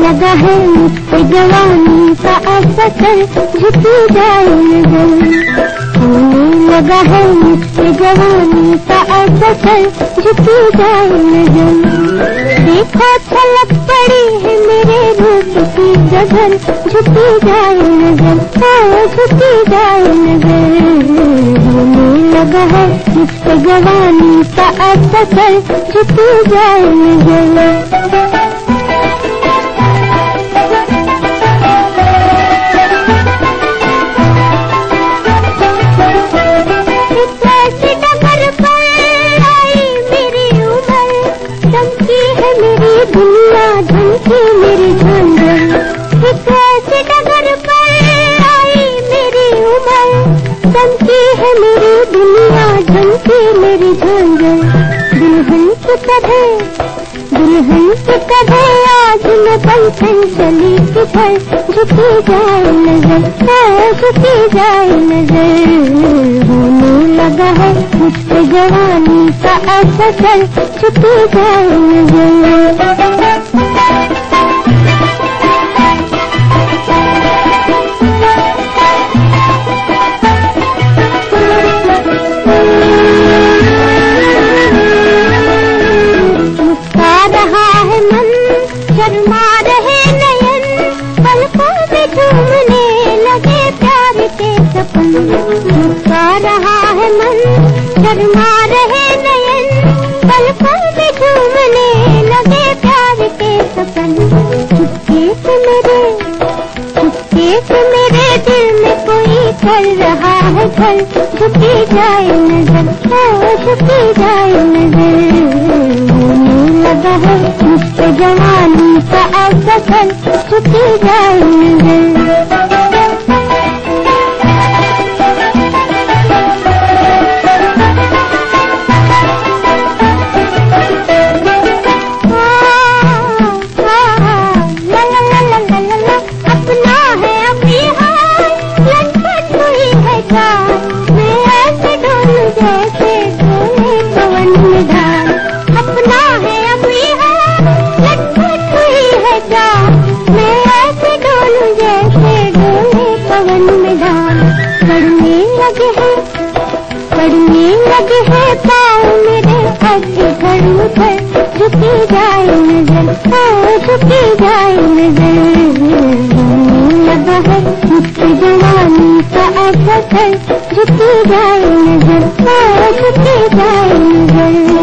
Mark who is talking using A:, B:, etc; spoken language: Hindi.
A: लगा है मुझसे जवानी का असर झुकी जाए लगा है मुझसे जवानी का असर झुकी जाए नज़र देखो छलक पड़ी है मेरे रूप की गगन झुकी जाए नज़र ओ झुकी जाए नज़र होने लगा है मुझसे जवानी का असर झुकी जाए नज़र। चमकी है मेरी दुनिया झमकी मेरी झंझर दुल्हन की तरह दुल्हन की तरह आज मैं पंखन चली किधर झुकी जाए नज़र झुकी जाए नज़र। होने लगा है मुझसे जवानी का असर झुकी जाए नज़र। मुस्का रहा है मन, शर्मा रहे नयन पलकों में झूमने लगे प्यार के सपन। चुपके से मेरे चुपके से मेरे दिल में कोई कर रहा है घर झुकी जाए नज़र झुकी जाए नज़र। लगा है जवानी का असर झुकी जाए नज़र। पड़ने लगे हैं पाँव मेरे अगर उधर झुकी जाए नज़र, ओ झुकी जाए नज़र। मुझसे जवानी का झुकी जाए नज़र झुकी जाए